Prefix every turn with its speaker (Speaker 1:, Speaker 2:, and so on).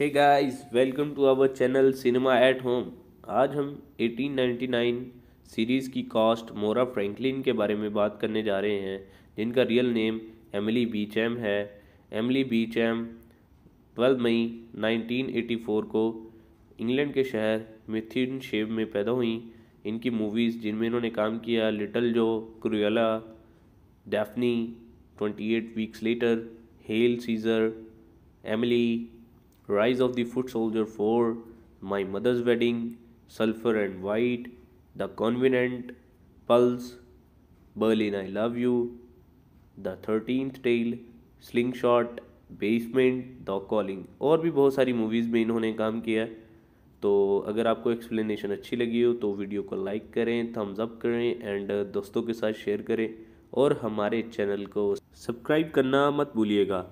Speaker 1: Hey guys welcome to our channel cinema at home आज हम 1899 series की cast मोरा फ्रैंकलिन के बारे में बात करने जा रहे हैं, जिनका रियल नेम एमिली बीचैम है। एमिली बीचैम 12 मई 1984 को इंग्लैंड के शहर मिथिन शेव में पैदा हुई। इनकी मूवीज़ जिनमें इन्होंने काम किया लिटल जो Cruella Daphne 28 weeks later Hail Caesar Emily Rise of the Foot Soldier 4, My Mother's Wedding, Sulphur and White, The Convenant, Pulse, Berlin I Love You, The Thirteenth Tale, Slingshot, basement the calling और भी बहुत सारी movies में इन्होंने काम किया तो अगर आपको एक्सप्लेनेशन अच्छी लगी हो तो वीडियो को लाइक करें थम्स अप करें एंड दोस्तों के साथ शेयर करें और हमारे चैनल को सब्सक्राइब करना मत भूलिएगा